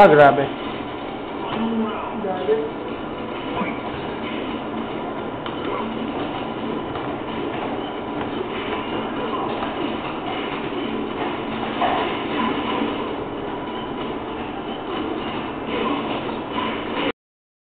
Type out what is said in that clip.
Ah, grabe. Grabe.